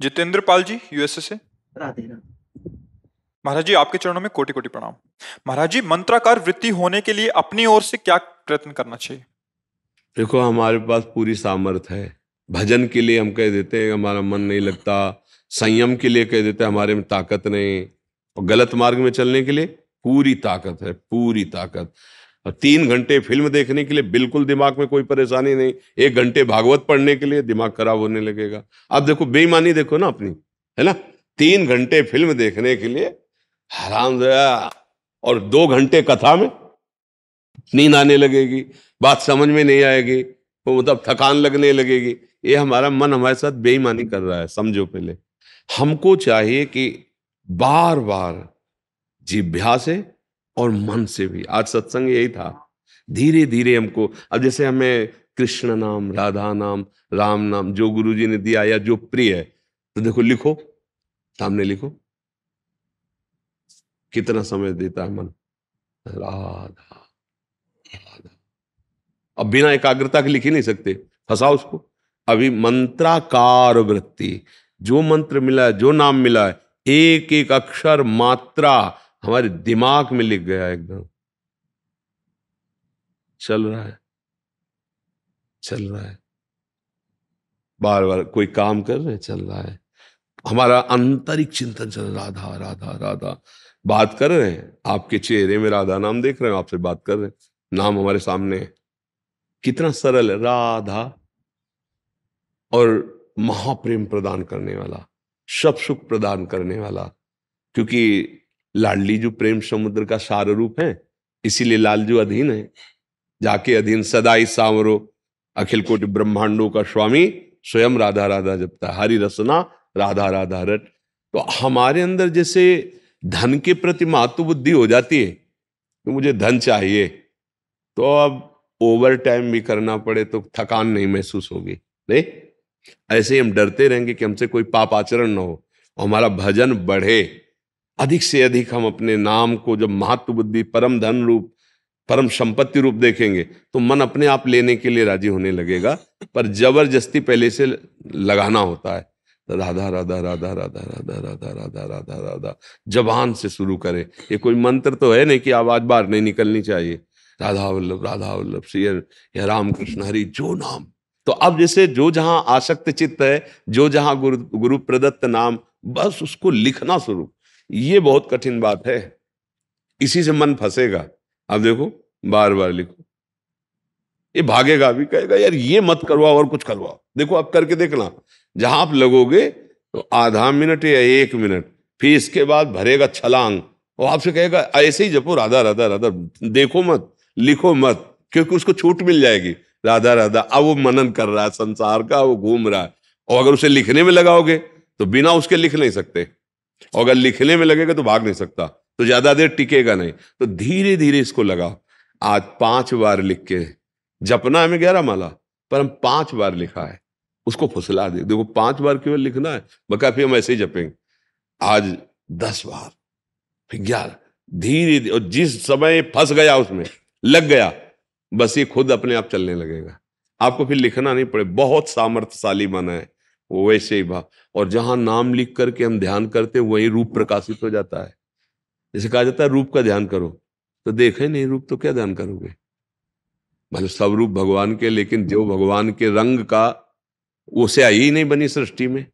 Jitendra Pal ji USA से राधे राधे। महाराज जी आपके चरणों में कोटि कोटि प्रणाम। महाराज जी मंत्राकार वृत्ति होने के लिए अपनी ओर से क्या प्रयत्न करना चाहिए? देखो हमारे पास पूरी सामर्थ है। भजन के लिए हम कह देते हैं हमारा मन नहीं लगता। संयम के लिए कह देते हैं हमारे में ताकत नहीं। और गलत मार्ग में चलने के लिए पूरी ताकत है पूरी ताकत। तीन घंटे फ़िल्म देखने के लिए बिल्कुल दिमाग में कोई परेशानी नहीं। एक घंटे भागवत पढ़ने के लिए दिमाग खराब होने लगेगा। अब देखो, बेईमानी देखो ना अपनी, है ना? तीन घंटे फ़िल्म देखने के लिए हराम और दो घंटे कथा में नींद आने लगेगी, बात समझ में नहीं आएगी तो मतलब थकान लगने लगेगी। ये हमारा मन हमारे साथ बेईमानी कर रहा है, समझो पहले। हमको चाहिए कि बार बार जिभ्या से और मन से भी। आज सत्संग यही था। धीरे धीरे हमको, अब जैसे हमें कृष्ण नाम, राधा नाम, राम नाम, जो गुरु जी ने दिया या जो प्रिय है तो देखो लिखो, सामने लिखो। कितना समय देता है मन? राधा राधा। अब बिना एकाग्रता के लिख ही नहीं सकते। फंसाओ उसको। अभी मंत्राकार वृत्ति। जो मंत्र मिला है, जो नाम मिला है एक एक अक्षर मात्रा हमारे दिमाग में लिख गया एकदम। चल रहा है। चल रहा है। बार बार कोई काम कर रहे चल रहा है। हमारा आंतरिक चिंतन चल राधा राधा राधा। बात कर रहे हैं। आपके चेहरे में राधा नाम देख रहे हैं, आपसे बात कर रहे हैं। नाम हमारे सामने है। कितना सरल है। राधा और महाप्रेम प्रदान करने वाला सब सुख प्रदान करने वाला। क्योंकि लाडली जो प्रेम समुद्र का सार रूप है, इसीलिए लालजू अधीन है। जाके अधीन सदाई सामरो अखिल कोट ब्रह्मांडों का स्वामी, स्वयं राधा राधा जपता, हरि रसना, राधा राधा रट। तो हमारे अंदर जैसे धन के प्रति महत्व बुद्धि हो जाती है तो मुझे धन चाहिए तो अब ओवर टाइम भी करना पड़े तो थकान नहीं महसूस होगी, नहीं? ऐसे ही हम डरते रहेंगे कि हमसे कोई पाप आचरण ना हो, हमारा भजन बढ़े। अधिक से अधिक हम अपने नाम को जब महत्व बुद्धि, परम धन रूप, परम संपत्ति रूप देखेंगे तो मन अपने आप लेने के लिए राज़ी होने लगेगा। पर ज़बरदस्ती पहले से लगाना होता है। राधा राधा राधा राधा राधा राधा राधा राधा राधा, जबान से शुरू करें। ये कोई मंत्र तो है नहीं कि आवाज़ बाहर नहीं निकलनी चाहिए। राधा वल्लभ राधा वल्लभ, श्री या राम कृष्ण हरि, जो नाम। तो अब जैसे जो जहाँ आसक्त चित्त है, जो जहाँ गुरु गुरु प्रदत्त नाम, बस उसको लिखना शुरू। ये बहुत कठिन बात है। इसी से मन फंसेगा। अब देखो बार बार लिखो। ये भागेगा भी, कहेगा, यार, ये मत करवाओ और कुछ करवाओ। देखो, आप करके देखना। जहाँ आप लगोगे तो आधा मिनट या एक मिनट, फिर इसके बाद भरेगा छलांग। और आपसे कहेगा, ऐसे ही जपो, राधा राधा राधा, देखो मत, लिखो मत, क्योंकि उसको छूट मिल जाएगी। राधा राधा, अब वो मनन कर रहा है, संसार का, वो घूम रहा है। और अगर उसे लिखने में लगाओगे तो बिना उसके लिख नहीं सकते। और अगर लिखने में लगेगा तो भाग नहीं सकता तो ज़्यादा देर टिकेगा नहीं। तो धीरे धीरे इसको लगा आज पाँच बार लिख के, जपना हमें ग्यारह माला, पर हम पाँच बार लिखा है। उसको फुसला दे। देखो, पाँच बार केवल लिखना है बका फिर हम ऐसे ही जपेंगे। आज दस बार, फिर ग्यारह। धीरे और जिस समय फंस गया उसमें, लग गया, बस ये खुद अपने आप चलने लगेगा। आपको फिर लिखना नहीं पड़े। बहुत सामर्थ्यशाली मन है। वो वैसे ही भाव और जहाँ नाम लिख करके हम ध्यान करते वही रूप प्रकाशित हो जाता है। जैसे कहा जाता है, रूप का ध्यान करो। तो देखे नहीं रूप तो क्या ध्यान करोगे? भले सब रूप भगवान के, लेकिन जो भगवान के रंग का उसे आई ही नहीं बनी सृष्टि में।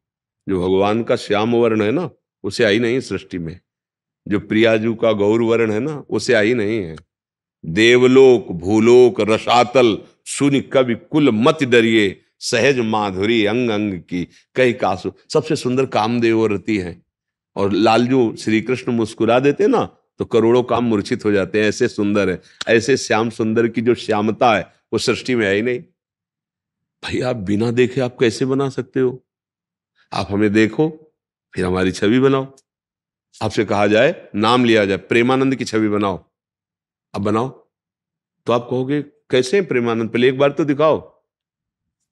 जो भगवान का श्याम वर्ण है ना उसे आई नहीं सृष्टि में। जो प्रियाजू का गौर वर्ण है ना उसे आई नहीं है। देवलोक, भूलोक, रसातल सुनि कवि कुल मत डरिए। सहज माधुरी अंग अंग की, कई कासु। सबसे सुंदर कामदेव रति है। और लालजू श्री कृष्ण मुस्कुरा देते ना तो करोड़ों काम मूर्छित हो जाते हैं। ऐसे सुंदर है। ऐसे श्याम सुंदर की जो श्यामता है, वो सृष्टि में है ही नहीं। भाई, आप बिना देखे आप कैसे बना सकते हो? आप हमें देखो, फिर हमारी छवि बनाओ। आपसे कहा जाए, नाम लिया जाए, प्रेमानंद की छवि बनाओ। अब बनाओ। तो आप कहोगे, कैसे प्रेमानंद? पहले एक बार तो दिखाओ।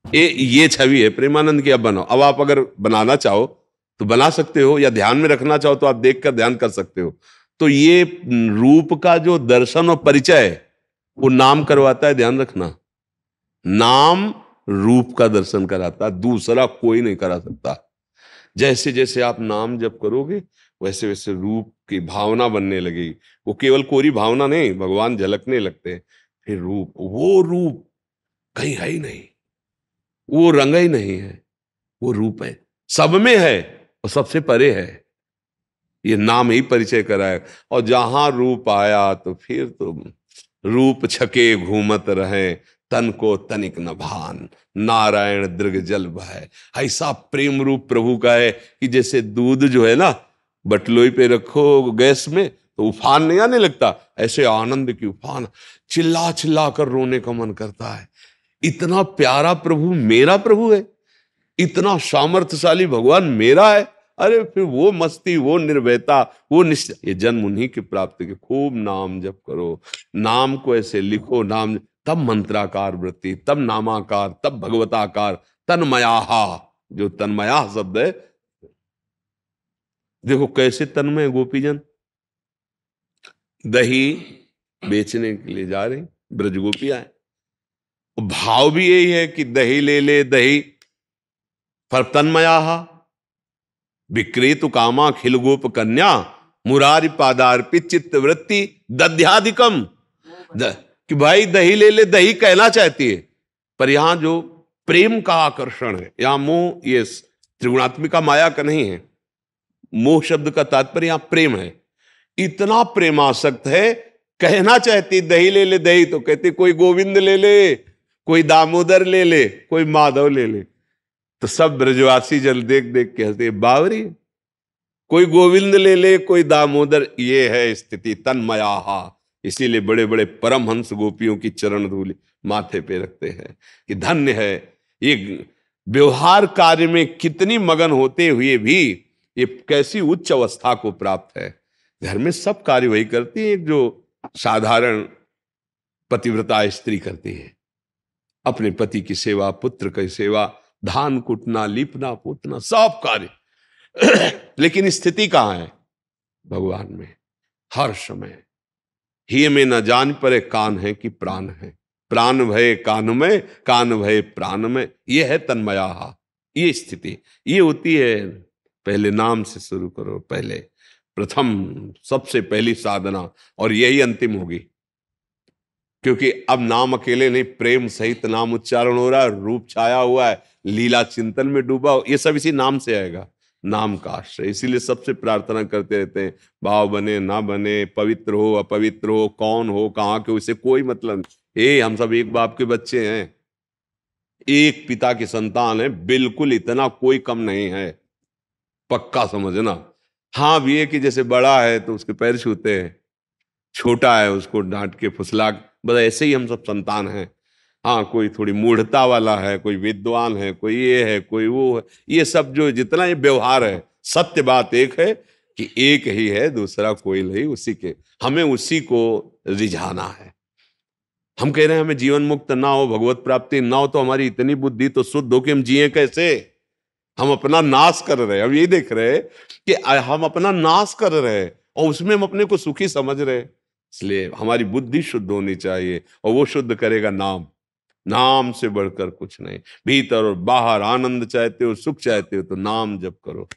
ये ये छवि है, प्रेमानंद की, अब बनाओ। अब आप अगर बनाना चाहो तो बना सकते हो, या ध्यान में रखना चाहो तो आप देख कर ध्यान कर सकते हो। तो ये रूप का जो दर्शन और परिचय है, वो नाम करवाता है ध्यान रखना। नाम रूप का दर्शन कराता, दूसरा कोई नहीं करा सकता। जैसे जैसे आप नाम जब करोगे, वैसे वैसे रूप की भावना बनने लगेगी। वो केवल कोरी भावना नहीं, भगवान झलकने लगते फिर रूप, वो रूप कहीं है ही नहीं। वो रंग ही नहीं है, वो रूप है। सब में है और सबसे परे है। ये नाम ही परिचय कराए और जहाँ रूप आया तो फिर तो रूप छके घूमत रहे, तन को तनिक न भान। नारायण दृग जल भय ऐसा प्रेम रूप प्रभु का है कि जैसे दूध जो है ना, बटलोई पे रखो गैस में तो उफान नहीं आने लगता। ऐसे आनंद की उफान। चिल्ला चिल्ला कर रोने का मन करता है। इतना प्यारा प्रभु मेरा प्रभु है, इतना सामर्थ्यशाली भगवान मेरा है। अरे फिर वो मस्ती, वो निर्भयता, वो निश्चय ये जन्म उन्हीं की प्राप्ति के। खूब नाम जप करो, नाम को ऐसे लिखो, नाम, तब मंत्राकार वृत्ति, तब नामाकार, तब भगवताकार, तन्मयाहा, जो तन्मया शब्द है। देखो कैसे तन्मय गोपीजन। दही बेचने के लिए जा रहे ब्रज गोपिया है भाव भी यही है कि दही ले ले, दही। पर तन्मया विक्रेतु कामा खिलगोप कन्या, मुरारी पादार्पित चित्त वृत्ति दध्याधिकम कि भाई दही ले ले, दही कहना चाहती है। पर यहाँ जो प्रेम का आकर्षण है, यहाँ मोह, ये त्रिगुणात्मिका माया का नहीं है। मोह शब्द का तात्पर्य यहाँ प्रेम है। इतना प्रेमासक्त है, कहना चाहती, दही ले ले, दही तो कहती, कोई गोविंद ले ले। कोई दामोदर ले ले, कोई माधव ले ले। तो सब ब्रजवासी जल देख देख के हँसते बावरी, कोई गोविंद ले ले, कोई दामोदर, ये है स्थिति तन्मयाहा। इसीलिए बड़े बड़े परमहंस गोपियों की चरण धूल माथे पे रखते हैं कि धन्य है। ये व्यवहार कार्य में कितनी मगन होते हुए भी ये कैसी उच्च अवस्था को प्राप्त है। घर में सब कार्य वही करती है जो साधारण पतिव्रता स्त्री करती है। अपने पति की सेवा, पुत्र की सेवा, धान कुटना, लिपना, पोतना, सब कार्य। लेकिन स्थिति कहाँ है? भगवान में। हर समय। ही में न जान परे कान है कि प्राण है। प्राण भय कान में, कान भय प्राण में। ये है तन्मया ये स्थिति। ये होती है, पहले नाम से शुरू करो, पहले। प्रथम, सबसे पहली साधना, और यही अंतिम होगी। क्योंकि अब नाम अकेले नहीं, प्रेम सहित नाम उच्चारण हो रहा है, रूप छाया हुआ है, लीला चिंतन में डूबा हो, ये सब इसी नाम से आएगा, नाम का आश्रय। इसीलिए सबसे प्रार्थना करते रहते हैं, भाव बने, ना बने, पवित्र हो, अपवित्र हो, कौन हो, कहाँ के उसे कोई मतलब ए हम सब एक बाप के बच्चे हैं, एक पिता की संतान है, बिल्कुल इतना कोई कम नहीं है, पक्का समझना हाँ भी है कि जैसे बड़ा है तो उसके पैर छूते हैं, छोटा है, उसको डांट के फुसला बस ऐसे ही हम सब संतान हैं। हाँ कोई थोड़ी मूढ़ता वाला है, कोई विद्वान है, कोई ये है, कोई वो है, ये सब जो जितना ये व्यवहार है, सत्य बात एक है कि एक ही है, दूसरा कोई नहीं, उसी के, हमें उसी को रिझाना है। हम कह रहे हैं हमें जीवन मुक्त ना हो, भगवत प्राप्ति ना हो तो हमारी इतनी बुद्धि तो शुद्ध हो कि हम जिए कैसे? हम अपना नाश कर रहे हैं। हम ये देख रहे हैं कि हम अपना नाश कर रहे हैं और उसमें हम अपने को सुखी समझ रहे हैं। इसलिए हमारी बुद्धि शुद्ध होनी चाहिए और वो शुद्ध करेगा नाम। नाम से बढ़कर कुछ नहीं। भीतर और बाहर आनंद चाहते हो, सुख चाहते हो तो नाम जप करो।